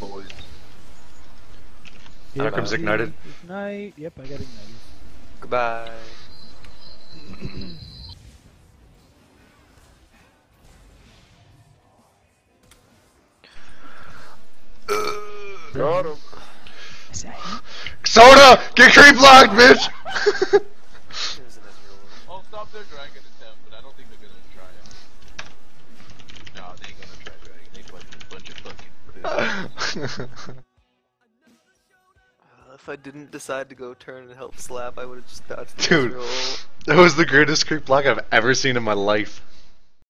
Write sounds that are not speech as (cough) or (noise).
boys. Here Comes comes ignited. Ignite. Yep, I got ignited. Goodbye. Got him. Is that him? Soda! Get creep blocked, bitch! (laughs) It was in this room. I'll stop their dragon attempt, but I don't (laughs) Uh, if I didn't decide to go turn and help slap, I would have just dodged the Dude. that was the greatest creep block I've ever seen in my life.